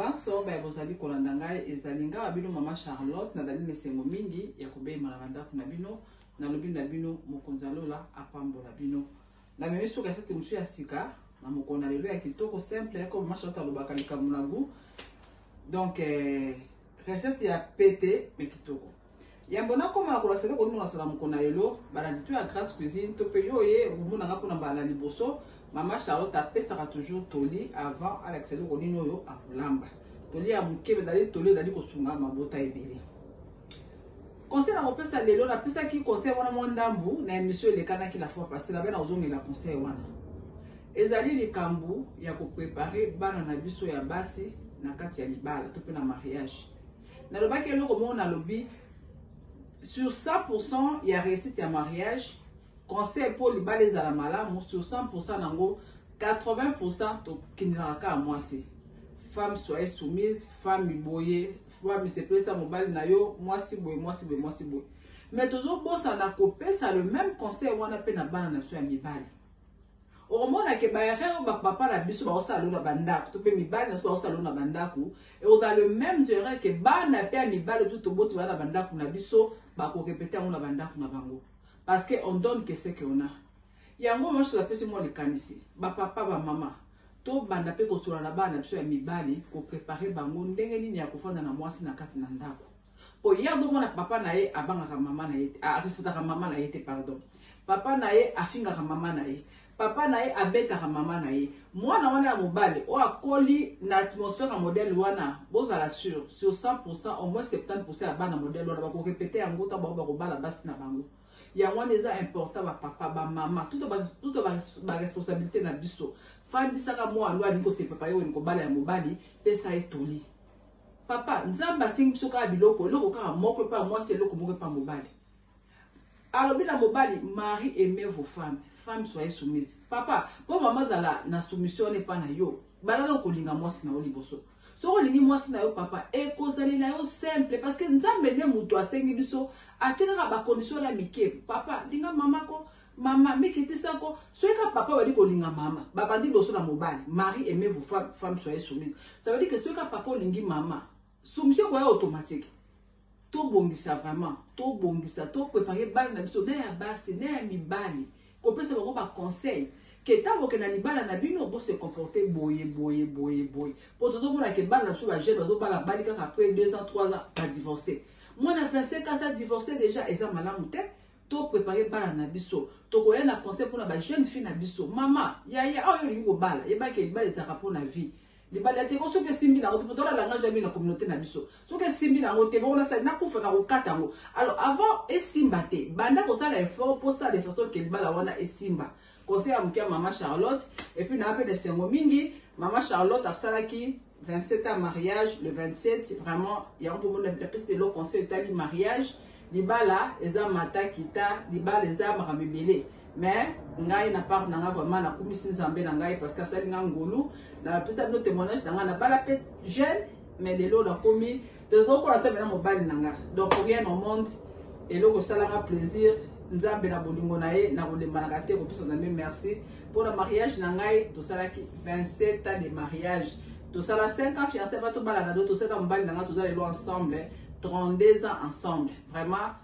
banso baye bozali kolanda ngai ezali ngai wa bino mama charlotte nazali na esengo mingi ya kobeyema na bandako na bino nalobi na bino mokonzi ya lola apambola bino namemi suka esate mosusu ya sika na mokolo na lelo ya kitoko simple yako mama charlotte alobaka likambo na gu donc eh, Recette ya pete mais kitoko. Yambo nakoma na kolakisa eloko nini nasala mokolo na lelo, balandi to ya Grace Cuisine to mpe yo oye okomona nga mpo na mbala na liboso, mama Charlotte apesaka toujours toli avant alakisa eloko nini oyo akolamba. Toli ya moke ezali toli ezali kosunga mabota ebele. Conseil na kopesa lelo na pesaki conseil wana mwa ndambu na emission elekanaki la fois passée na bena kozongela conseil wana. Ezali likambo ya ko préparer bana na biso ya basi na kati ya libala to pe na mariage. Nalobaki eloko moko nalobi sur 100% ya réussite ya mariage conseil mpo libala ezala malamu sur 100% nango 80% tokindelaka kaka mwasi femme soye soumise femme boye wa misepelisa mobali na yo mwasi boye mwasi boye mwasi boye mais tozobosana kopesa le même conseil wana mpe na bana na biso ya mibali okomona ke baerreur oyo bapapa na biso baosala na bandako to mpe mibali na biso baosala na bandako ekozala le même erreur ke bana mpe ya mibali biso toboti bana na bandako na biso bakorepete yango na bandako na bango parce que on donne que ce que on a yango mashla apesi mwa likanisi bapapa bamama To banda pe ko solola na bana na biso ya mibali ko preparer bango ndenge nini ya ko fanda na mwasi na kati na ndako. Po ye azo mona papa na ye abangaka mama na ye, a respectaka mama na ye te pardon. Papa na ye afingaka mama na ye. Papa na ye abetaka mama na ye. Mwana wana ya mobali oyo akoli na atmosphère ya modèle wana, bo zala sur, sur 100%, au moins 70% ya bana modèle wana ba ko repeter yango tango bango ba ko bala basi na bango. yango wana eza important ba papa ba mama tuta ba, tuta ba, ba responsabilité na biso fandisaka mwana oyo alingi kosepapa ye oyo kobala ya mobali pesa ye toli papa nzambe asengi biso kaka biloko eloko kaka moko epa mwasi eloko moko epa mobali alobi na mobali mari aime vos femmes femme soye soumise papa mpo mama azala na soumission wana epa na yo banda na kolinga mwasi na yo liboso soki olingi mwasi na yo papa ekozalela yo simple parce que nzambe nde moto asengi biso atie kaka bacondition na mike papa linga mama ko mama mikitisa ko soki kaka papa badi kolinga mama babandi liboso na mobali mari aime vous femme, femme soye soumise ça veut dire que soki kaka papa olingi mama soumission koya automatique tobongisa vraiment tobongisa to prepare bana na biso na ya basi na ya mibali kopesa bango baconseil ke ntango okenda libala na bino bose comporte boye boye boye boye mpo tozomona ke bana na biso bajeune bazobala bali kaka après 2 ans 3 ans badivorce mwana 25 ans adivorce déjà eza malamu te To preparer bana na biso. Tokoya na conseil pona ba jeune fille na biso. Mama, yaya, awa yo olingi kobala. Yeba ke libala ezalaka pona vie. Libala te ko soki esimbi na otopo tola langage ya bi na communauté na biso. Soki esimbi na ote boko na sali na kufa na kokata ngo. Alors avant esimba te, banda kosala effort po sala de façon ke libala wana esimba. Conseil ya muke ya maman Charlotte et puis na pe na esengo mingi maman Charlotte asalaki 27 ans mariage le 27 vraiment yango mpo mona napesi lelo conseil etali mariage libala eza mata kita libala eza makambo ebele mais ngai na part na ngai vraiment nakumisi nzambe na ngai parce que asali ngai ngolu napesa bino témoignage na ngai nabala mpe jeune mais lelo nakomi tozokola so mena mobali na nga donc rien au monde eloko esalaka plaisir nzambe na bolingo na ye na kolembanaka te kopesa nzambe merci mpo na mariage na ngai tosalaki 27 ans de mariage tosala 5 ans fiancé va tobalana do tosala mobali na ngai toza lelo ensemble 32 ans ensemble vraiment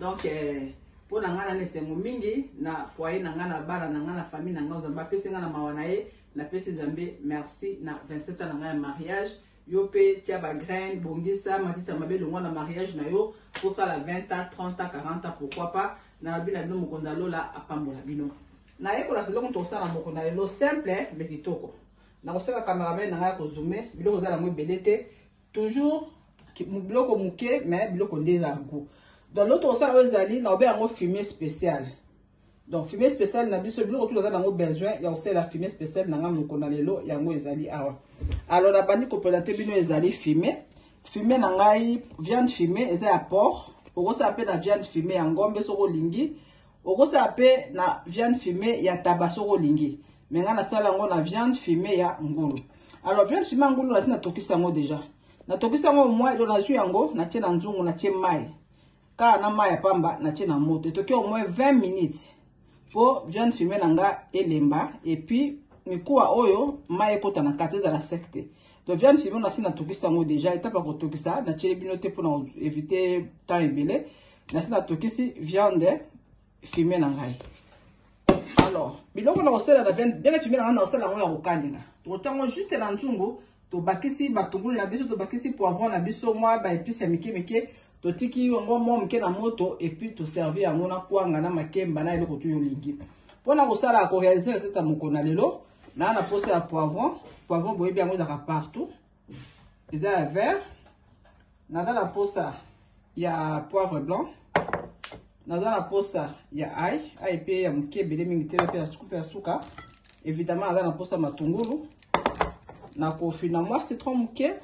donc eh, mpo na ngai nani esengo mingi na foyer na ngai na bana na ngai na famille na ngai nzambe apesi ngai na mawa na ye napesi nzambe merci na 27 ans na ngai ya mariage Yo pe tia ba graines, bongisa matiti ya mabe longwa na mariage na yo, bosala 20 ans, 30 ans, 40 ans pourquoi pas. Nalobi na bino mokonzi ya lola apambola bino. Nayekola eloko moto osala moko na lelo simple mais kitoko. Nakosenga cameraman na ngai ko zoomer, biloko eza nango ebele te. Toujours biloko muke mais biloko nde eza gout. Donc l'autre osala oyo ezali na obe yango fumier spécial. Donc fumier spécial na biso biloko tout dans besoin ya la fumier spécial na nga moko na lelo yango ezali awa. Alors la bandi ko présenter bino ezali fumier. Fumier na ngai viande fumée eza ya porc. Okosa pe na viande fumée ya ngombe soko lingi. Okosa pe na viande fumée ya taba soko lingi. Mais nga na sala ngo na viande fumée ya ngulu. Alors viande fumée ya ngulu na tina tokisa ngo déjà. Na tokisa ngo moi do na zui yango na tie na nzungu na tie mai. kaka na mai ya pamba natie na moto etoki au moins 20 minutes mpo viande fume na nga elemba epuis mikuwa oyo mai ekota na kati ezala sec te donc viande fume nasi natokisi yango déjà etape ya kotokisa natieli bino te mpo na éviter temps ebele nasi natokisi viande Fumier na ngai. Alors, biloko na kosala na viande, bien fumier na ngai na kosala yango ya kokalinga. Tokotango juste na nzungu, tobakisi matungulu na biso, tobakisi poivron na biso, mwa ba épices ya mike mike, totiki yango mwa moke na moto et puis to servir yango na kwanga na makemba na eloko tuyo lingi. Pona kosala ko réaliser recette ya mokona lelo, na na poste ya poivron, poivron boyebi yango ezaka partout. eza ya vert naza na posa ya poivre blanc naza na posa ya ai ai pe ya moke ebele mingi te pe ya suku pe ya suka évidemment naza na posa matungulu nakofina mwa citron moke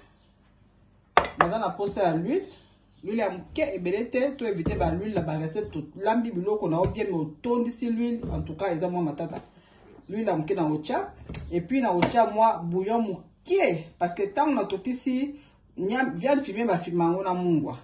naza na posa ya l'huile L'huile ya muke ebele te to éviter ba l'huile na ba recette to lambi biloko na bien mais otondisi l'huile en tout cas eza mwa matata. L'huile ya muke na ocha et puis na ocha mwa bouillon muke parce que tango na tokisi viande fumée ba fimango na mungwa.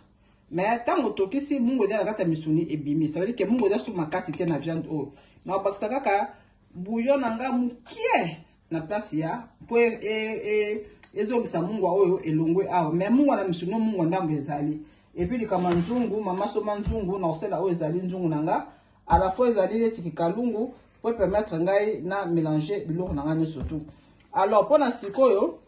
mais ntango otokisi mungu eza na kati ya misuni ebimi ça veut dire que mungu eza su makasi te na viande oyo nakobakisa kaka bouillon na nga mokie na place ya mpo e, e, e, ezongisa e, e, mungwa oyo elongwe awa me mungwa na misuni mungwa ndambo ezali epuis likambo ya nzungu mama soma nzungu na kosala oyo ezali nzungu na nga à la fois ezali neti kikalungu mpo epermettre ngai na mélanger biloko na ngai nyonso tout alors mpo na sikoyo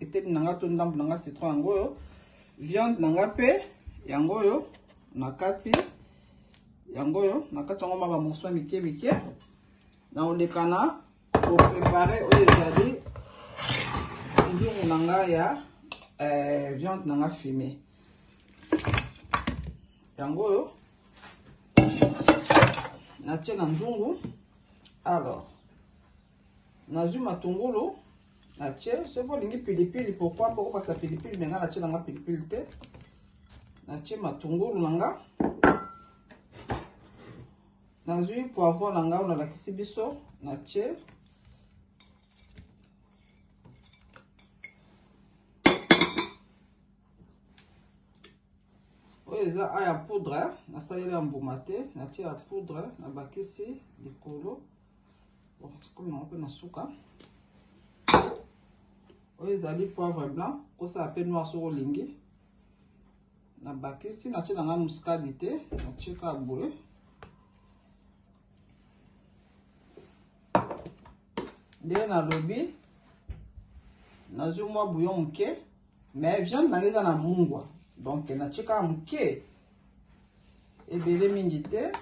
eteni na nga to ndambo na nga citron yango oyo viande na nga mpe yango oyo na kati yango oyo na kati yango ma bamorso ya mike mike na kolekana koprepare oyo ezali nzungu na nga ya eh, viande na nga fume yango oyo natie na nzungu alors nazwi matungulu natie soki olingi pilipili pourkoi mpo okopasa pilipili me nga natie na nga pilipili te natie matungulu na nga nazwi poivron na nga oyo nalakisi biso natie oyo eza a ya poudre nasalela ya mbuma te natie ya poudre nabakisi likolo bon sikoyo nango mpe na suka oyo ezali poivre blanc kosala mpe noir soki olingi nabakisi natie na ngai muskadi te natie kaka boye ndenge nalobi nazwi mwa bouyon moke mais viande nanga eza na mungwa donc natie kaka moke ebele mingi te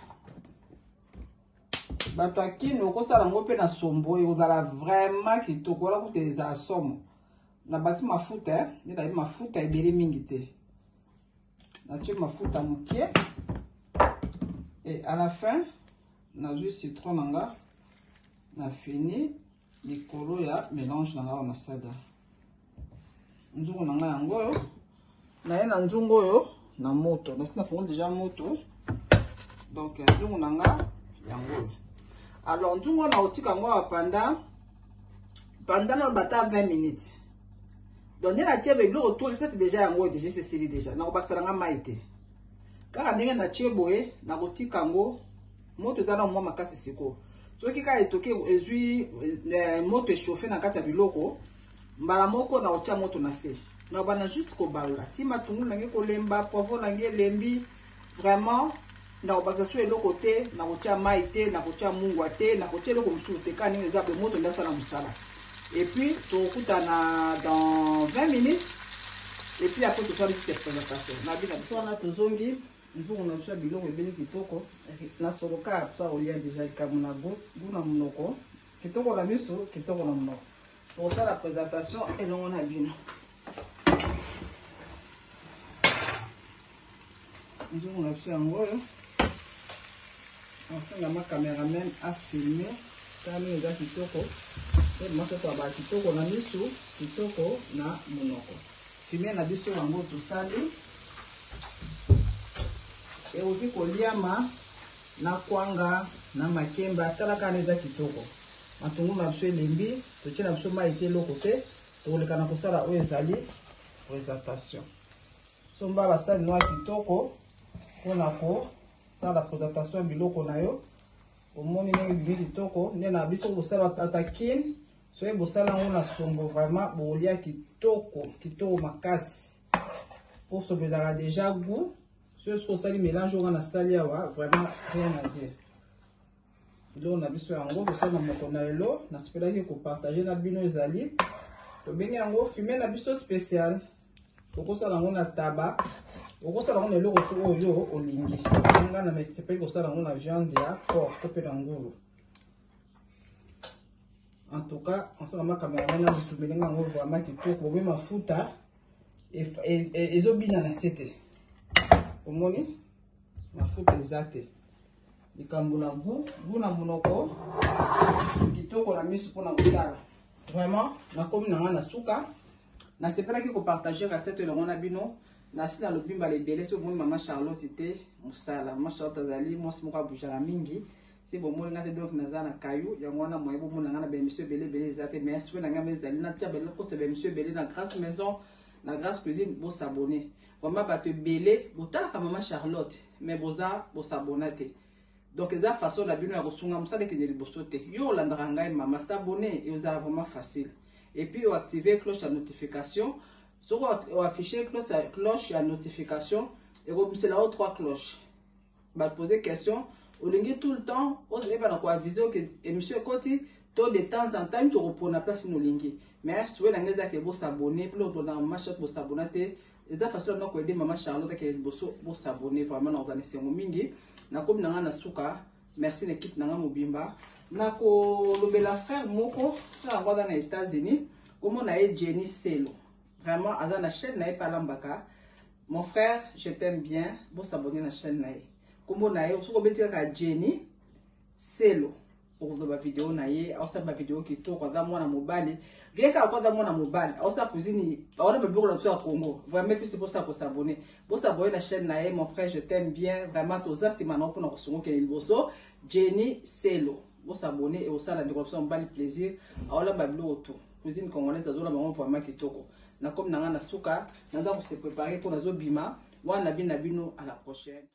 bato ya kini okosala yango mpe na sombo ekozala vraiment kitoko wana kuta ezala somo na bati mafuta eh? nde nayebi mafuta ebele mingi te natie mafuta moke e à la fin nazwi citron na nga na fini likolo ya melange na ngai oyo nasala nzungu na ngai yango oyo naye na nzungu oyo na moto nasi nafungoli deja moto donc nzungu na ngai yango oyo alors nzungu oyo nakotika yango awa panda panda naloba ata 20 minutes donc nde natie biloko to lisati deja yango oyo deja esesili deja nakobakisala ngai mai te kaka ndenge natie boye nakotika yango moto eza nao mwa makasi sikoyo soki kaka etoki ezwi eh, moto echauffe na kati ya biloko mbala moko na otya moto na se na bana juste kobalola ti matungulu nange kolemba poivro nange elembi vraiment nakobakisa so eloko te nakotya mai te nakotya mungwa te nakotya eloko mosusu te kaka ndenge eza pe moto nde asala mosala epuis tokutana dans 20 minutes epuis apres tosala petite présentation na bino wana tozongi Nzungu na biso ya biloko ebeli kitoko na solo kaka posa kolia deja likambo na go go na monoko kitoko na miso kitoko na monoko tokosala presentation elongo na bino nzungu na biso yango oyo asenga ma cameraman afilme tani eza kitoko mpe maso twa ba kitoko na miso kitoko na monoko Fumier na biso yango tosali. Ekoki koliama na kwanga, na makemba. Tala kaka ndenge eza kitoko. Matungulu na biso elembi. Totie na biso mayi te, eloko te. Tokoleka na kosala oyo ezali presentation. Somba ba sani noa kitoko pona kosala presentation ya biloko na yo. Omoni ndenge ebimi kitoko. Nde na biso kosala ata kin. soki bosala yango na sombo vraiment bokolia kitoko kitoko makasi mpo sombo ezalaka deja gout soki soki osali mélange oyo nga nasali awa vraiment rien à dire biloko na biso yango tosala na moko na lelo nasepelaki kopartage na bino ezali tobengi yango fume na biso spécial okosala yango na taba okosala yango na eloko to oyo olingi nga na mesepeli kosala yango na viande ya porc to mpe na ngulu en tout cas nsala makambo yango na zumeli nga yango vraiment kitoko bobe mafuta ezobina na se te omoni mafuta eza te likambo na gu gu na monoko kitoko na miso mpona kotala vraiment nakomi na ngai na suka nasepelaki kopartage recette elongo na bino nasi na lobimbala ebele soki omoni mama charlotte te mosala mama charlotte azali mwasi moko abujaka mingi si bomoni nga te donc naza na kayu yango wana moye bomona nga na baemission ebele ebele eza te mais soki na ngai mezali natya bakotya baemission ebele na grace maison na grace cuisine bosabone vraiment bato ebele botalaka mama charlotte mais boza bosabona te donc eza façon na bino ya kosunga mosala ekende liboso te yo olandaka ngai mama sabone eza vraiment facile et puis oactive cloche ya notification soki oaffiche cloche ya notification ekobisela yo 3 cloche ba poser question olingi tout le temps oyeba na ko aviser que émission ekoti to de temps en temps to repona place no lingi mais souhait na ngai eza ke bo s'abonner puis bo na maman Charlotte bo s'abonner te eza façon na ko aider maman Charlotte ke liboso bo s'abonner vraiment na ozana sengo mingi na komi na ngai na suka merci na équipe na ngai mobimba na ko lobela frère moko frère yango aza na États-Unis komona ye Jenny Selo vraiment aza na chaîne na ye palambaka Mon frère, je t'aime bien. Bo s'abonner na chaîne na ye. Kombo na ye, soki obeti kaka Jenny Selo. Okozwa ba video na ye, aosala ba video kitoko, aza mwana mobali. Rien kaka aza mwana mobali, aosala cuisine, aona ba biloko na biso ya Congo. Vraiment puis pour ça ko s'abonner. Bo s'abonner na chaîne na ye, mon frère, je t'aime bien. Vraiment toza sima na opona kosunguka liboso. Jenny Selo. Bo s'abonner et osala ndeko biso mobali plaisir. Aola ba biloko tout. cuisine congolaise azola bango vraiment kitoko nakomi na ngai na suka naza kose prepare mpo nazobima wana na bino na bino à la prochaine